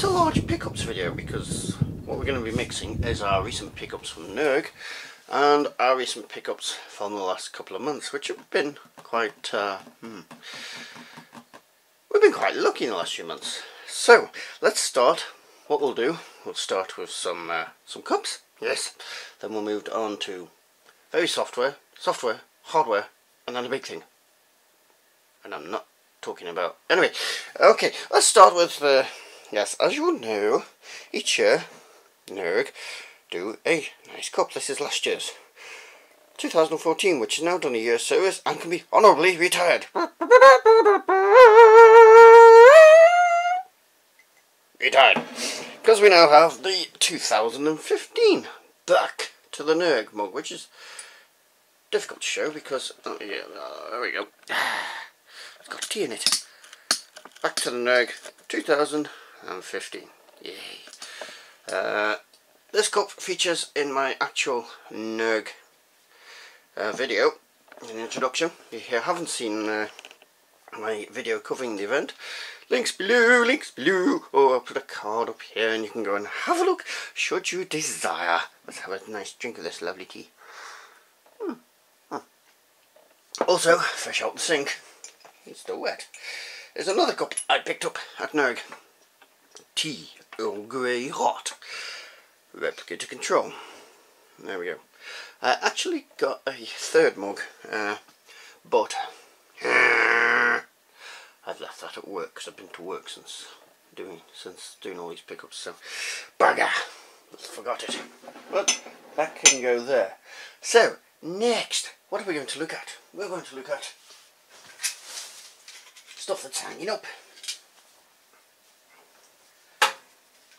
quite a large pickups video because what we're going to be mixing is our recent pickups from Nerg and our recent pickups from the last couple of months which have been quite uh, hmm, we've been quite lucky in the last few months. So let's start. What we'll do we'll start with some uh, some cups. Yes. Then we'll move on to very software software hardware and then a big thing. And I'm not talking about anyway okay let's start with uh, yes as you know each year Nerg do a nice cup this is last year's. 2014 which is now done a year's service and can be honourably retired. Retired. Because we now have the 2015 back to the Nerg mug which is difficult to show because oh yeah there we go. It's got tea in it. Back to the Nerg 2015 yay. Uh, this cup features in my actual Nerg uh, video. In the introduction if you haven't seen uh, my video covering the event links below links below. Or I'll put a card up here and you can go and have a look should you desire. Let's have a nice drink of this lovely tea. Hmm. also fresh out the sink. It's still wet. There's another cup I picked up at Nerg tea Earl Grey hot replicator control. There we go. I actually got a third mug uh, but I've left that at work because I've been to work since doing since doing all these pickups so bugger forgot it. But that can go there. So next what are we going to look at? We're going to look at stuff that's hanging up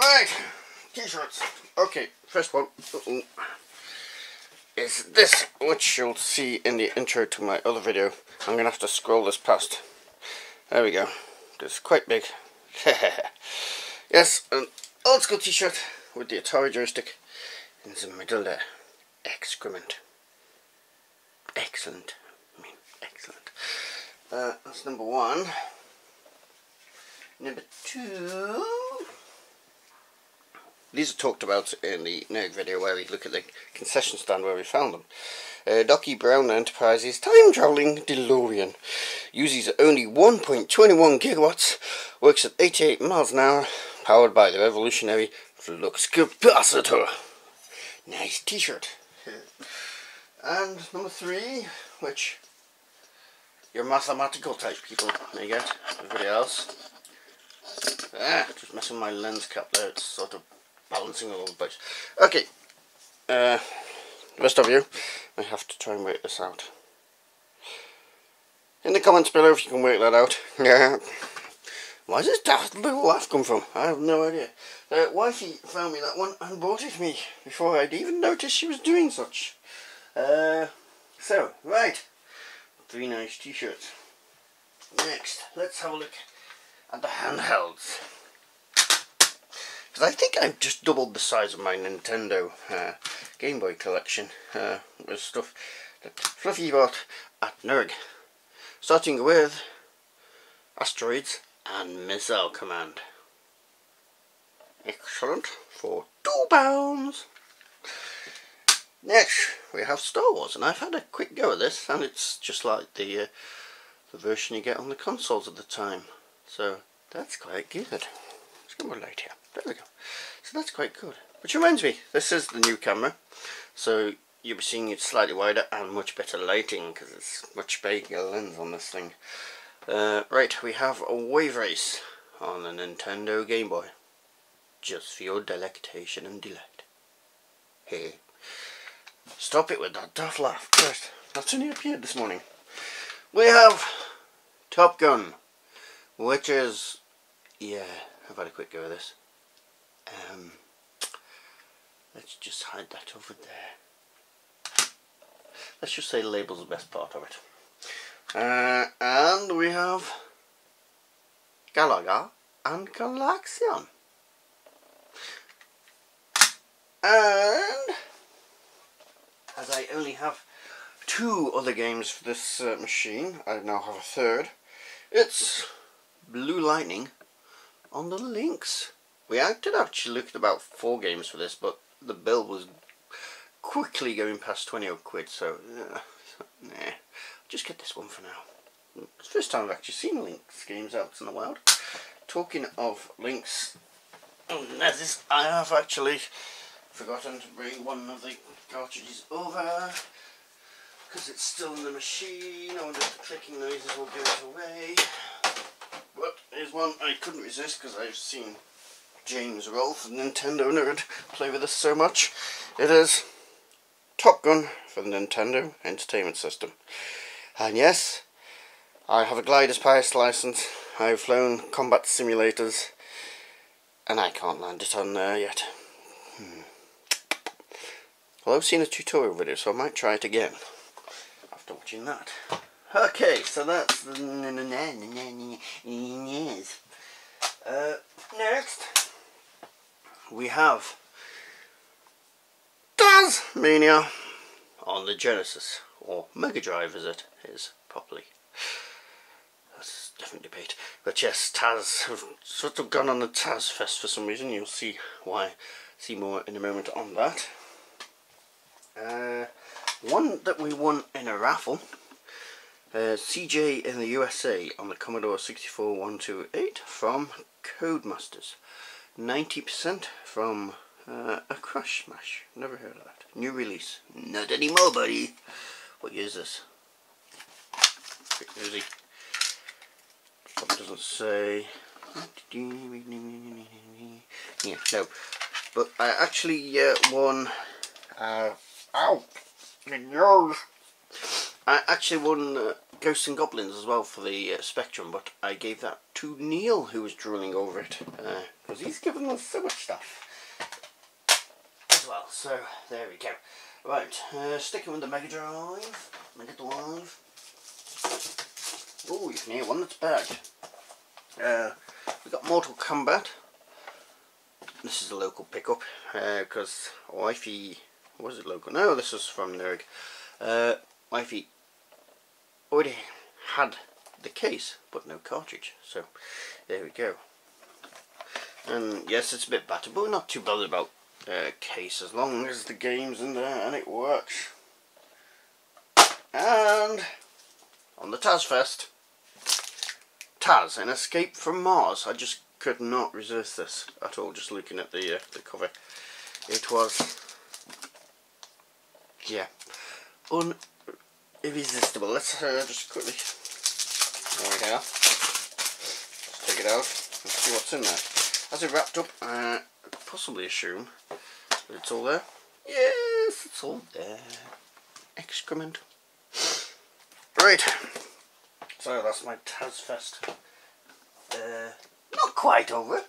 right t-shirts okay first one is this which you'll see in the intro to my other video I'm gonna have to scroll this past there we go. It's quite big. yes, an old school t-shirt with the Atari joystick in the middle there. Excrement. Excellent. I mean, excellent. Uh, that's number one. Number two. These are talked about in the Nerg video where we look at the concession stand where we found them. Uh, Docky Brown Enterprises time traveling DeLorean uses only 1.21 gigawatts, works at 88 miles an hour, powered by the revolutionary flux capacitor. Nice t-shirt. And number three, which your mathematical type people may get, everybody else. Ah, just messing my lens cap there, it's sort of balancing all over the place. Okay, uh, rest of you, I have to try and work this out. In the comments below if you can work that out. Yeah. Where's this daft little laugh come from? I have no idea. Uh, wifey found me that one and bought it me before I'd even noticed she was doing such. Uh, so, right. Three nice t-shirts. Next, let's have a look at the handhelds. I think I've just doubled the size of my Nintendo uh, Game Boy collection uh, with stuff that Fluffy bought at Nerg. Starting with Asteroids and Missile Command. Excellent for two pounds. Next we have Star Wars and I've had a quick go at this and it's just like the uh, the version you get on the consoles at the time. So that's quite good. More light here. There we go. So that's quite good. Which reminds me, this is the new camera. So you'll be seeing it slightly wider and much better lighting because it's much bigger lens on this thing. Uh, right, we have a Wave Race on the Nintendo Game Boy. Just for your delectation and delight. Hey. Stop it with that daft laugh. First, that's only appeared this morning. We have Top Gun, which is, yeah, I've had a quick go of this. Um, let's just hide that over there. Let's just say label's the best part of it. Uh, and we have Galaga and Galaxian. And as I only have two other games for this uh, machine, I now have a third. It's Blue Lightning on the Lynx. we actually look at about four games for this, but the bill was quickly going past 20 odd quid, so uh, nah, just get this one for now. It's the first time I've actually seen Lynx games out in the wild. Talking of Lynx, this, I have actually forgotten to bring one of the cartridges over because it's still in the machine. I wonder if the clicking noises will give it away. Here's one I couldn't resist because I've seen James Rolfe, Nintendo nerd, play with this so much. It is Top Gun for the Nintendo Entertainment System. And yes, I have a Gliders Pilot license. I've flown combat simulators and I can't land it on there yet. Hmm. Well, I've seen a tutorial video, so I might try it again after watching that. Okay, so that's the. Uh, next, we have Taz-Mania on the Genesis, or Mega Drive as it is properly. That's a different debate. But yes, Taz have sort of gone on the Taz Fest for some reason. You'll see why. See more in a moment on that. Uh, one that we won in a raffle. Uh, CJ in the USA on the Commodore 64 128 from Codemasters. 90% from uh, a Crash Smash. Never heard of that. New release. Not anymore, buddy. What year is this? Doesn't say. Yeah, no. But I actually uh, won. Uh, ow! My nose! I actually won uh, Ghosts and Goblins as well for the uh, Spectrum, but I gave that to Neil, who was drooling over it, because uh, he's given us so much stuff as well. So there we go. Right, uh, sticking with the Mega Drive, Mega Drive. Oh, you can hear one that's bagged. Uh, we got Mortal Kombat. This is a local pickup because uh, wifey was it local? No, this is from Nerg. Uh, wifey already had the case, but no cartridge. So there we go. And yes, it's a bit battered, but we're not too bothered about uh, case as long as the game's in there and it works. And on the Taz Tazfest, Taz, an escape from Mars. I just could not resist this at all, just looking at the, uh, the cover. It was, yeah, un irresistible. Let's uh, just quickly, there we go. Let's take it out and see what's in there. As it wrapped up, uh, possibly assume it's all there. Yes, it's all there. Excrement. Right. So that's my Tazfest. Uh, not quite over.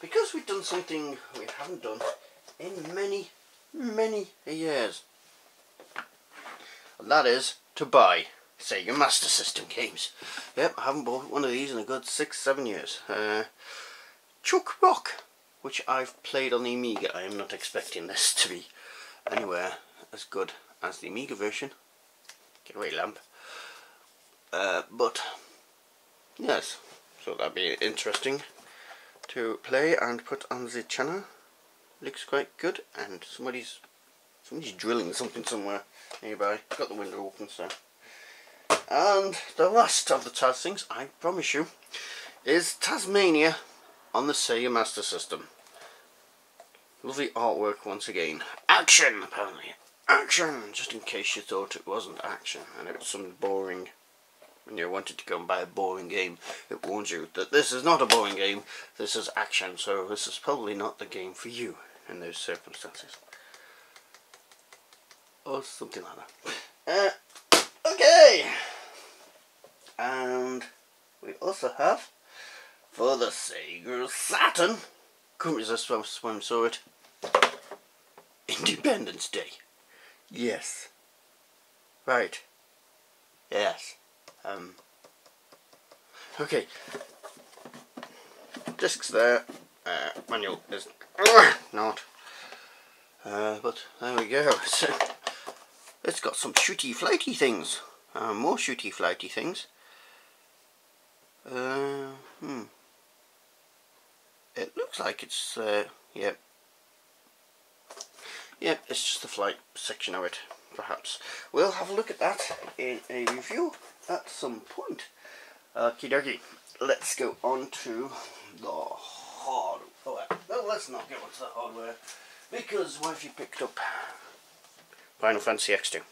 Because we've done something we haven't done in many, many years and that is to buy Sega Master System games. Yep, I haven't bought one of these in a good six, seven years. Uh, Chuck Rock, which I've played on the Amiga. I am not expecting this to be anywhere as good as the Amiga version. Get away, lamp. Uh, but, yes, so that'd be interesting to play and put on the channel. Looks quite good, and somebody's somebody's drilling something somewhere nearby. Got the window open so. And the last of the Taz things, I promise you, is Taz-Mania on the Sega Master System. Lovely artwork once again. Action, apparently. Action! Just in case you thought it wasn't action and it was some boring when you wanted to go and buy a boring game, it warns you that this is not a boring game, this is action, so this is probably not the game for you in those circumstances or something like that. Uh, okay, and we also have for the Sega Saturn. Couldn't resist when I saw it. Independence Day. Yes. Right. Yes. Um. Okay. Discs there. Uh, manual is not. Uh, but there we go. So, it's got some shooty flighty things. Uh, more shooty flighty things. Uh, hmm. it looks like it's, uh, yeah. Yeah, it's just the flight section of it, perhaps. We'll have a look at that in a review at some point. Okie dokie. Let's go on to the hardware. No, let's not get onto the hardware. Because what have you picked up Final Fantasy X2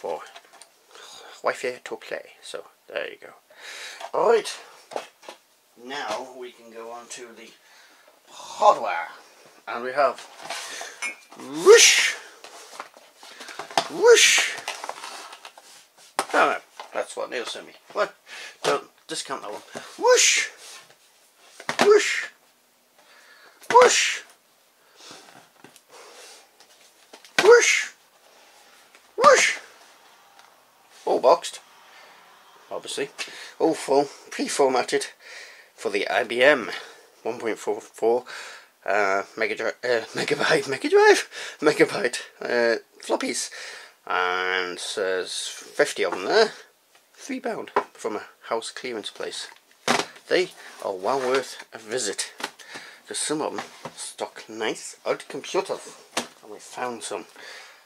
for wifey to play. So there you go. Alright. Now we can go on to the hardware. And we have whoosh whoosh. Oh that's what Neil sent me. What? Don't discount that one. Whoosh whoosh whoosh whoosh boxed obviously. All full pre-formatted for the IBM 1.44 uh, uh, megabyte, mega drive, megabyte uh, floppies, and there's 50 of them there, three pound from a house clearance place. They are well worth a visit, because some of them stock nice old computers, and we found some of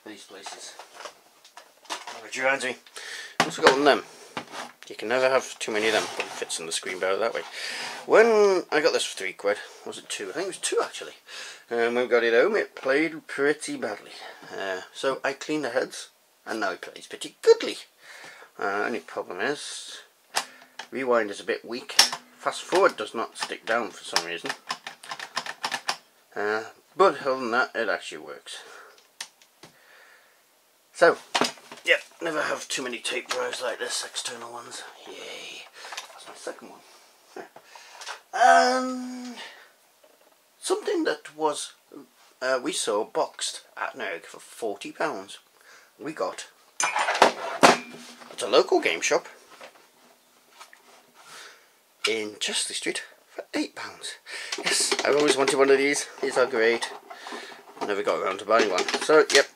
these places. Georgie, also got them. You can never have too many of them, it fits in the screen better that way. When I got this for three quid, was it two? I think it was two actually. And when we got it home, it played pretty badly. Uh, so I cleaned the heads, and now it plays pretty goodly. Uh, only problem is, rewind is a bit weak. Fast forward does not stick down for some reason. Uh, but other than that, it actually works. So, yep, never have too many tape drives like this, external ones. Yay. That's my second one. And something that was uh, we saw boxed at Nerg for forty pounds. We got at a local game shop in Chester Street for eight pounds. Yes, I've always wanted one of these. These are great. Never got around to buying one. So yep,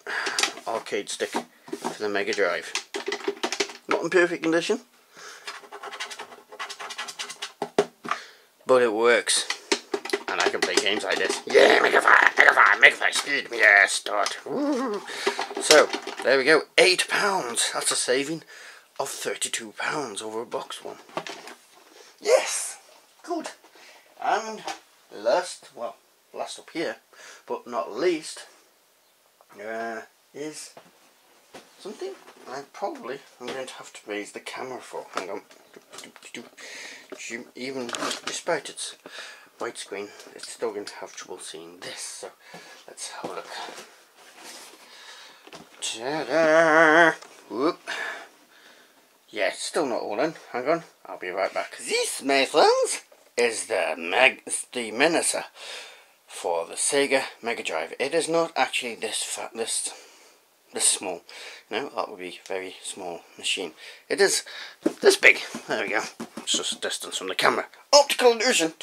arcade stick for the Mega Drive. Not in perfect condition. but it works. And I can play games like this. Yeah, Mega Fire, Mega Fire, Mega Fire, speed me, yeah, start. So, there we go, £8. That's a saving of £32 over a box one. Yes, good. And last, well, last up here, but not least, uh, is something I probably am going to have to raise the camera for. Hang on even despite its widescreen, it's still going to have trouble seeing this. So let's have a look. Ta-da! Whoop. Yeah, still not all in. Hang on, I'll be right back. This, my friends, is the Mag the Menacer for the Sega Mega Drive. It is not actually this fat, this this small. No, that would be very small machine. It is this big. There we go. It's just a distance from the camera. Optical illusion.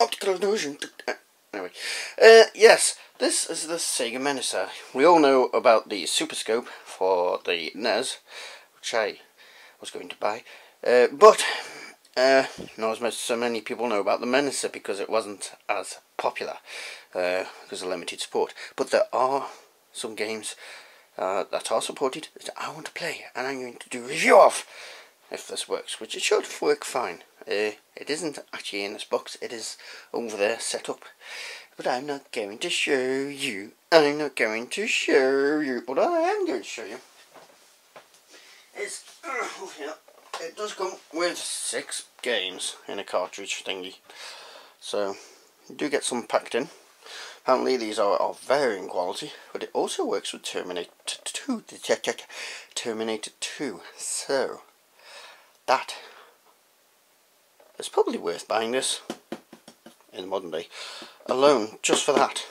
Optical illusion. Anyway, uh, yes, this is the Sega Menacer. We all know about the Super Scope for the NES, which I was going to buy, uh, but uh, not as much so many people know about the Menacer because it wasn't as popular uh, because of limited support. But there are some games uh, that are supported that I want to play and I'm going to do a review of if this works, which it should work fine. Uh, it isn't actually in this box, it is over there set up. But I'm not going to show you. I'm not going to show you. What I am going to show you is, yeah, it does come with six games in a cartridge thingy. So, do get some packed in. Apparently these are of varying quality, but it also works with Terminator 2. Terminator 2. So, that is probably worth buying this in the modern day alone, just for that.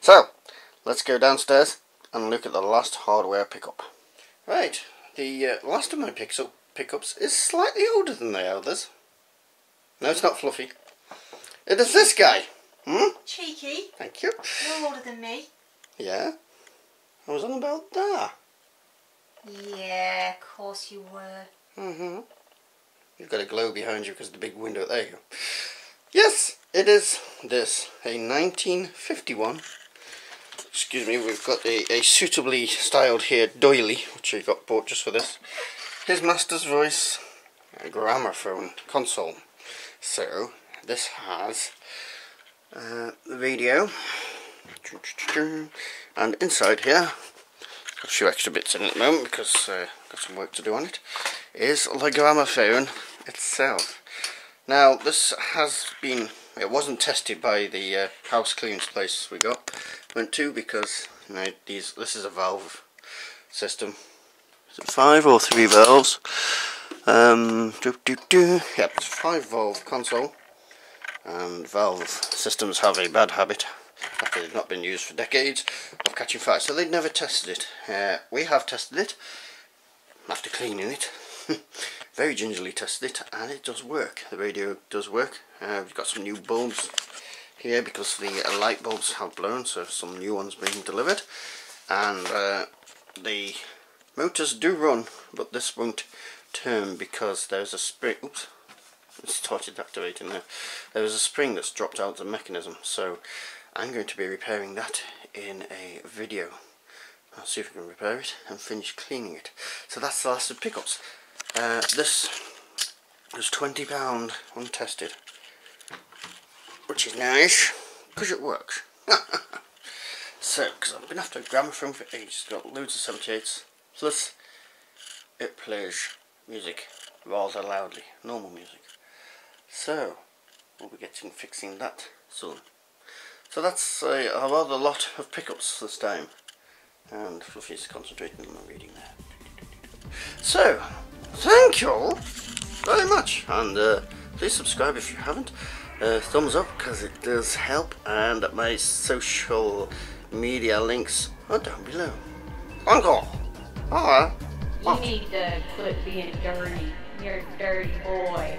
So, let's go downstairs and look at the last hardware pickup. Right, the uh, last of my pixel pickups is slightly older than the others. No, it's not fluffy. It is this guy. Hmm? Cheeky. Thank you. You're older than me. Yeah? I was on about that. Yeah, of course you were. Mm-hmm. You've got a glow behind you because of the big window. There you go. Yes, it is this. A 1951. Excuse me, we've got a, a suitably styled here doily, which I got bought just for this. His master's voice, a gramophone console. So, this has uh, the radio. And inside here, got a few extra bits in at the moment because uh, got some work to do on it, is the gramophone itself. Now this has been, it wasn't tested by the uh, house cleans place we got, went to because you know, these, this is a valve system. Five or three valves? Um. Yep, it's five valve console and valve systems have a bad habit after they've not been used for decades of catching fire. So they'd never tested it. Uh, we have tested it after cleaning it. Very gingerly tested it and it does work. The radio does work. Uh, we've got some new bulbs here because the light bulbs have blown so some new ones being delivered. And uh, the motors do run but this won't turn because there's a spring oops started activating there there was a spring that's dropped out of the mechanism so I'm going to be repairing that in a video. I'll see if we can repair it and finish cleaning it. So that's the last of pickups. Uh, this was £20 untested, which is nice because it works. so, because I've been after a gramophone for ages, It's got loads of 78s, plus it plays music rather loudly, normal music. So, we'll be getting fixing that soon. So that's a, a rather lot of pickups this time. And Fluffy's concentrating on the reading there. So, thank you all very much. And uh, please subscribe if you haven't. Uh, thumbs up because it does help. And my social media links are down below. Uncle! Alright. You need to quit being dirty. You're a dirty boy.